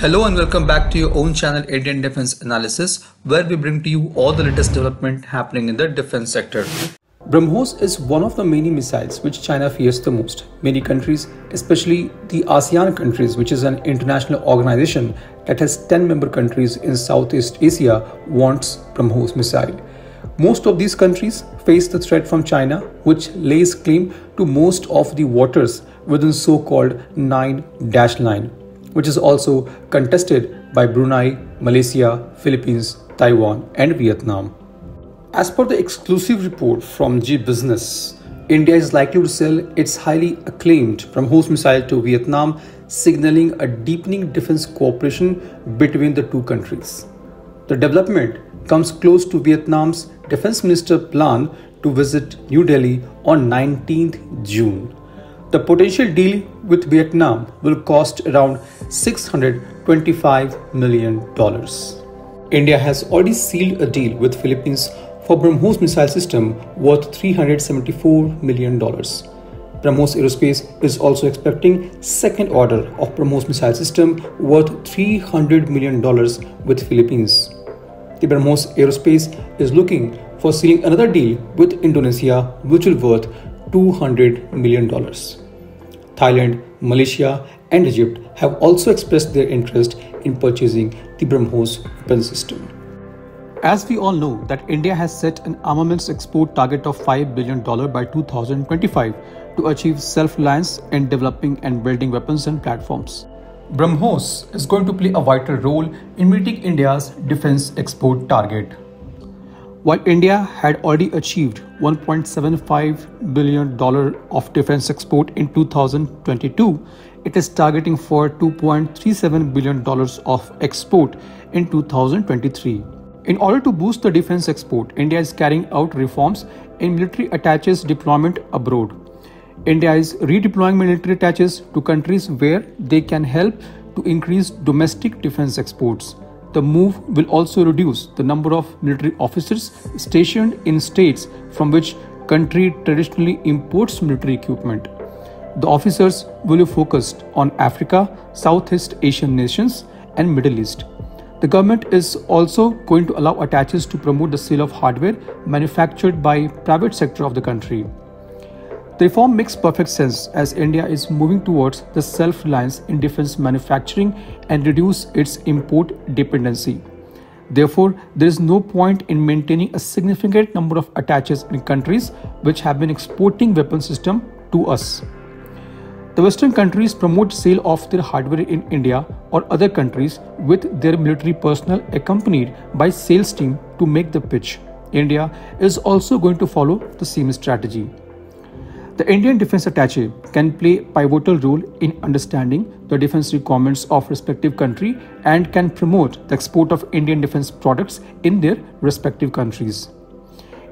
Hello and welcome back to your own channel Indian Defense Analysis where we bring to you all the latest development happening in the defense sector. BrahMos is one of the many missiles which China fears the most. Many countries, especially the ASEAN countries, which is an international organization that has 10 member countries in Southeast Asia, wants BrahMos missile. Most of these countries face the threat from China, which lays claim to most of the waters within so-called 9 dash line which is also contested by Brunei, Malaysia, Philippines, Taiwan, and Vietnam. As per the exclusive report from Zee Business, India is likely to sell its highly acclaimed BrahMos missile to Vietnam, signaling a deepening defense cooperation between the two countries. The development comes close to Vietnam's defense minister plan to visit New Delhi on 19th June. The potential deal with Vietnam will cost around $625 million. India has already sealed a deal with Philippines for BrahMos missile system worth $374 million. BrahMos Aerospace is also expecting second order of BrahMos missile system worth $300 million with Philippines. The BrahMos Aerospace is looking for sealing another deal with Indonesia which will worth $200 million. Thailand, Malaysia, and Egypt have also expressed their interest in purchasing the BrahMos weapon system. As we all know that India has set an armaments export target of $5 billion by 2025 to achieve self-reliance in developing and building weapons and platforms. BrahMos is going to play a vital role in meeting India's defense export target. While India had already achieved $1.75 billion of defense export in 2022, it is targeting for $2.37 billion of export in 2023. In order to boost the defense export, India is carrying out reforms in military attaches deployment abroad. India is redeploying military attaches to countries where they can help to increase domestic defense exports. The move will also reduce the number of military officers stationed in states from which country traditionally imports military equipment. The officers will be focused on Africa, Southeast Asian nations and Middle East. The government is also going to allow attaches to promote the sale of hardware manufactured by private sector of the country. The reform makes perfect sense as India is moving towards the self-reliance in defense manufacturing and reduce its import dependency. Therefore, there is no point in maintaining a significant number of attaches in countries which have been exporting weapon system to us. The Western countries promote sale of their hardware in India or other countries with their military personnel accompanied by sales team to make the pitch. India is also going to follow the same strategy. The Indian Defence Attaché can play pivotal role in understanding the defence requirements of respective country and can promote the export of Indian defence products in their respective countries.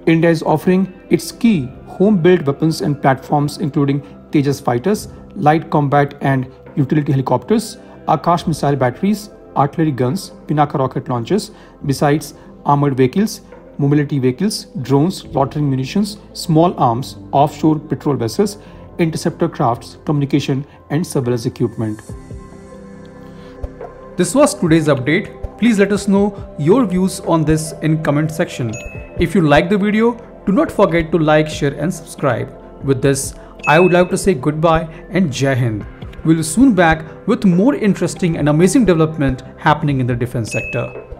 India is offering its key home-built weapons and platforms including Tejas fighters, light combat and utility helicopters, Akash missile batteries, artillery guns, Pinaka rocket launchers, besides armored vehicles, mobility vehicles, drones, loitering munitions, small arms, offshore patrol vessels, interceptor crafts, communication, and surveillance equipment. This was today's update. Please let us know your views on this in comment section. If you like the video, do not forget to like, share and subscribe. With this, I would like to say goodbye and Jai Hind. We'll soon back with more interesting and amazing development happening in the defense sector.